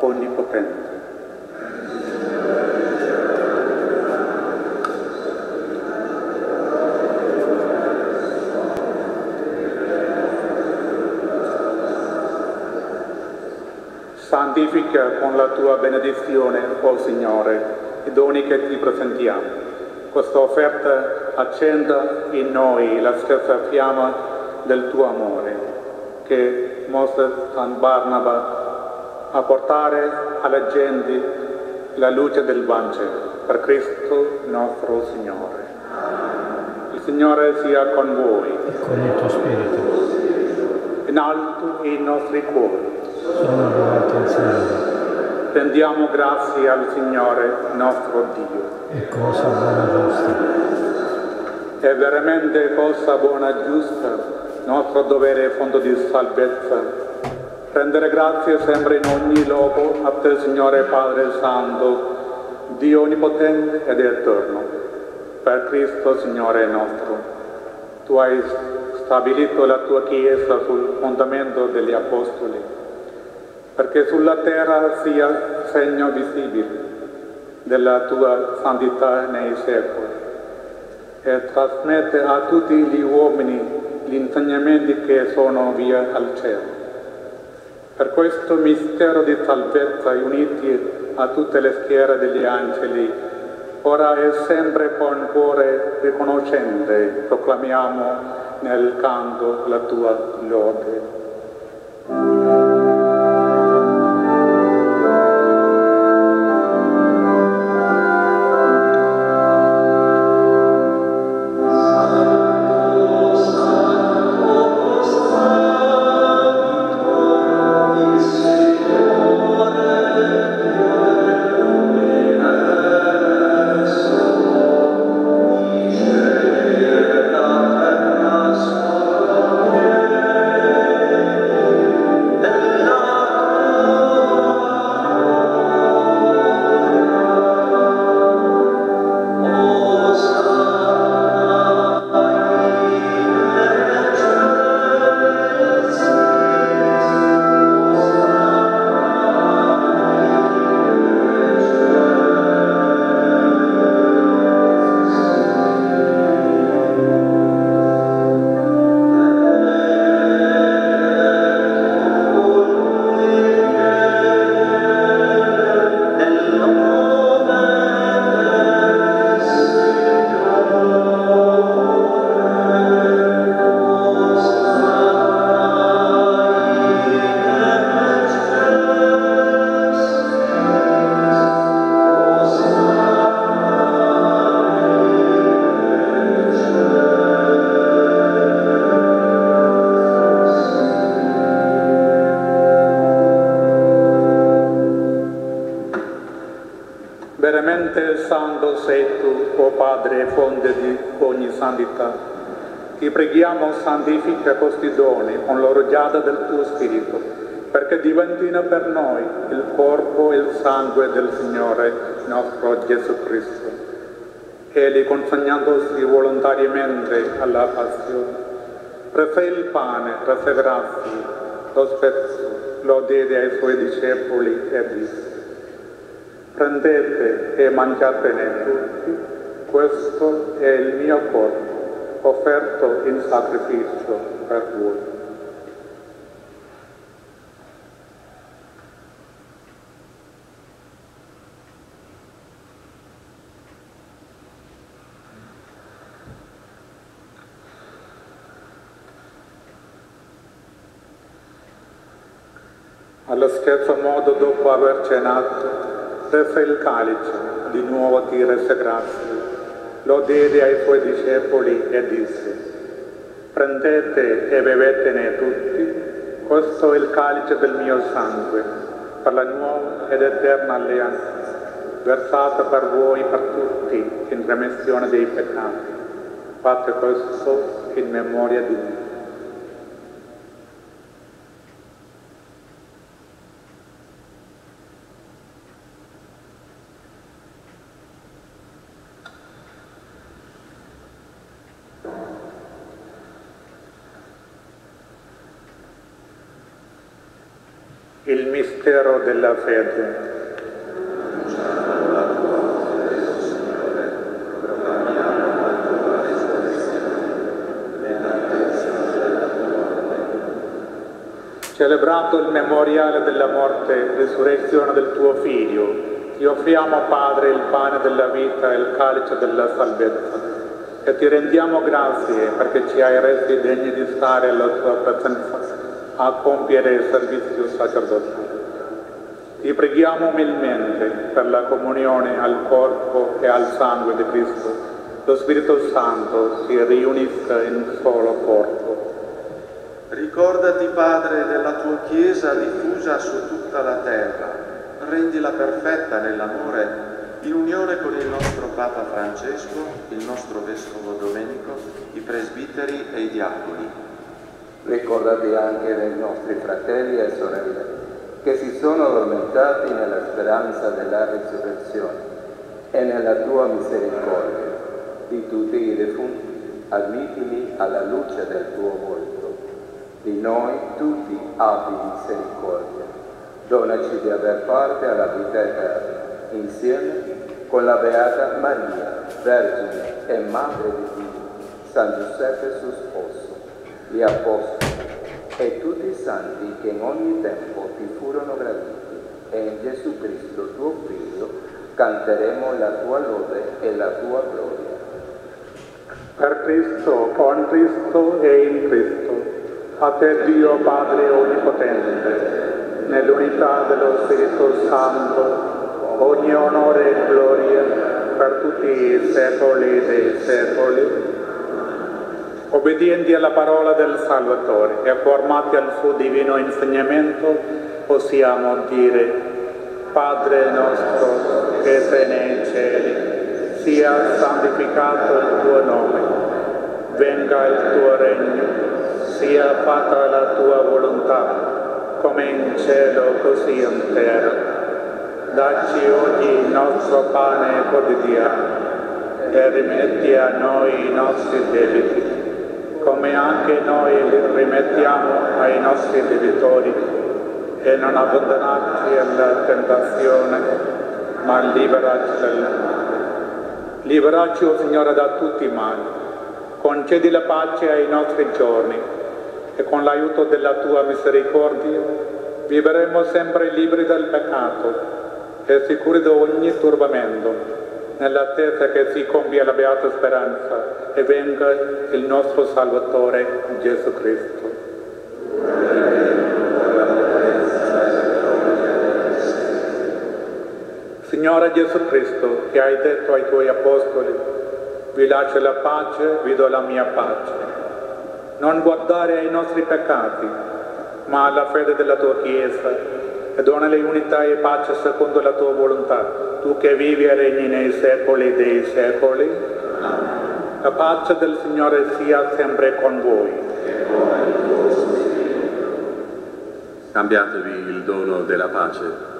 onnipotente. Santifica con la tua benedizione, o oh Signore, i doni che ti presentiamo. Questa offerta accenda in noi la stessa fiamma del tuo amore, che mostra San Barnaba a portare alla gente la luce del Vangelo, per Cristo nostro Signore. Il Signore sia con voi. E con il tuo spirito. In alto i nostri cuori. Sono rivolti al Signore. Rendiamo grazie al Signore nostro Dio. È cosa buona e giusta. È veramente cosa buona e giusta, nostro dovere e fondo di salvezza. Rendere grazie sempre in ogni luogo a te, Signore Padre Santo, Dio Onnipotente ed Eterno, per Cristo, Signore nostro. Tu hai stabilito la tua Chiesa sul fondamento degli Apostoli, perché sulla terra sia segno visibile della tua santità nei secoli e trasmette a tutti gli uomini gli insegnamenti che sono via al cielo. Per questo mistero di salvezza uniti a tutte le schiere degli angeli, ora e sempre con cuore riconoscente proclamiamo nel canto la tua lode. Preghiamo, santifica questi doni con l'orgiada del tuo Spirito, perché diventino per noi il corpo e il sangue del Signore nostro Gesù Cristo. Egli, consegnandosi volontariamente alla passione, prese il pane, perseverassi, lo spezzò, lo diede ai suoi discepoli e disse, prendete e mangiatene tutti, questo è il mio corpo, offerto in sacrificio per voi. Allo stesso modo, dopo aver cenato, prese il calice, di nuovo ti rese grazie, lo diede ai suoi discepoli e disse, prendete e bevetene tutti, questo è il calice del mio sangue, per la nuova ed eterna alleanza, versata per voi e per tutti in remissione dei peccati. Fate questo in memoria di me. Il mistero della fede. Celebrato il memoriale della morte e risurrezione del tuo Figlio, ti offriamo, Padre, il pane della vita e il calice della salvezza e ti rendiamo grazie perché ci hai resi degni di stare alla tua presenza a compiere il servizio sacerdotale. Ti preghiamo umilmente per la comunione al corpo e al sangue di Cristo. Lo Spirito Santo si riunisca in solo corpo. Ricordati, Padre, della tua Chiesa diffusa su tutta la terra. Rendila perfetta nell'amore in unione con il nostro Papa Francesco, il nostro Vescovo Domenico, i presbiteri e i diaconi. Ricordati anche dei nostri fratelli e sorelle che si sono addormentati nella speranza della risurrezione e nella tua misericordia di tutti i defunti, admittili alla luce del tuo volto. Di noi tutti abbi misericordia. Donaci di aver parte alla vita eterna, insieme con la Beata Maria, Vergine e Madre di Dio, San Giuseppe suo sposo, gli Apostoli e tutti i santi che in ogni tempo ti furono graditi e in Gesù Cristo tuo Figlio canteremo la tua lode e la tua gloria. Per Cristo, con Cristo e in Cristo, a te Dio Padre Onnipotente, nell'unità dello Spirito Santo, ogni onore e gloria per tutti i secoli. Obbedienti alla parola del Salvatore e formati al suo divino insegnamento, possiamo dire, Padre nostro che sei nei cieli, sia santificato il tuo nome, venga il tuo regno, sia fatta la tua volontà, come in cielo così in terra. Dacci oggi il nostro pane quotidiano e rimetti a noi i nostri debiti, come anche noi rimettiamo ai nostri debitori, e non abbandonarci alla tentazione, ma liberaci dal male. Liberaci, o oh Signore, da tutti i mali. Concedi la pace ai nostri giorni e con l'aiuto della tua misericordia vivremo sempre liberi dal peccato e sicuri da ogni turbamento, nell'attesa che si compia la beata speranza e venga il nostro Salvatore Gesù Cristo. Signore Gesù Cristo, che hai detto ai tuoi apostoli, vi lascio la pace, vi do la mia pace. Non guardare ai nostri peccati, ma alla fede della tua Chiesa e donale unità e pace secondo la tua volontà, tu che vivi e regni nei secoli dei secoli. La pace del Signore sia sempre con voi. Cambiatevi il dono della pace.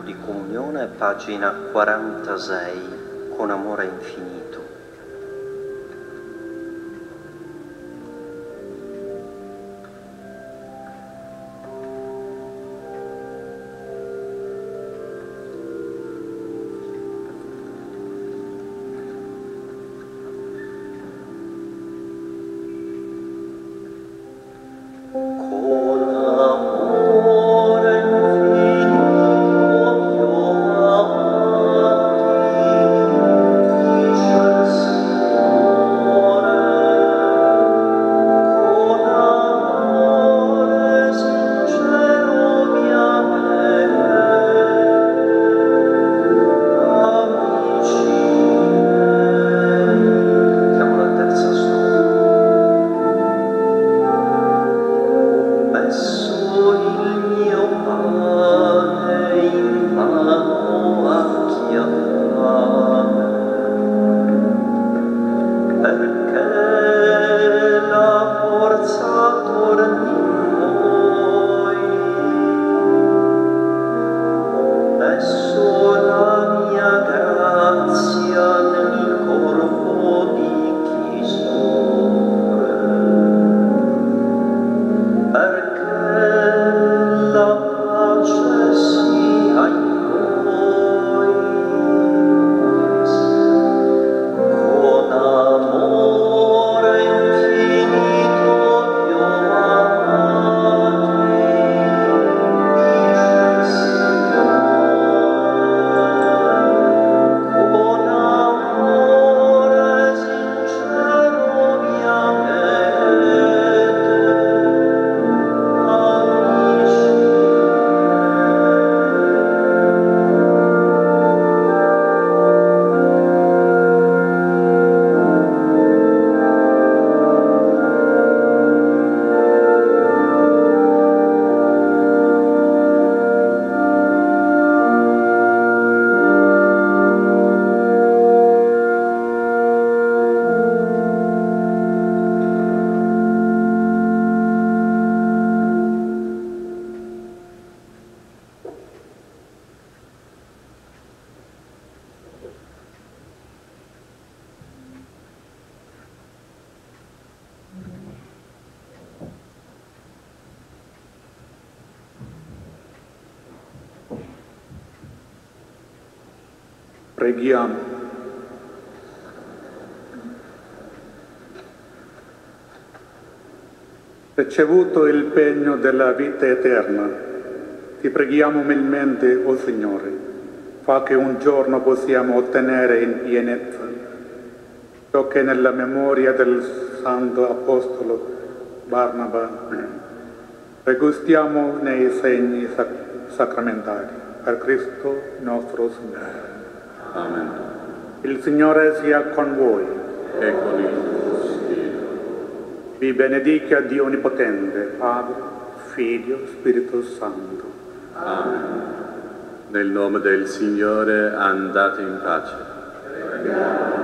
Di comunione, pagina 46, con amore infinito. Preghiamo. Ricevuto il pegno della vita eterna, ti preghiamo umilmente, o oh Signore, fa che un giorno possiamo ottenere in pienezza ciò che nella memoria del Santo Apostolo Barnaba regustiamo nei segni sac- sacramentali. Per Cristo nostro Signore. Amen. Il Signore sia con voi. E con il tuo spirito. Vi benedica Dio Onnipotente, Padre, Figlio, Spirito Santo. Amen. Nel nome del Signore andate in pace.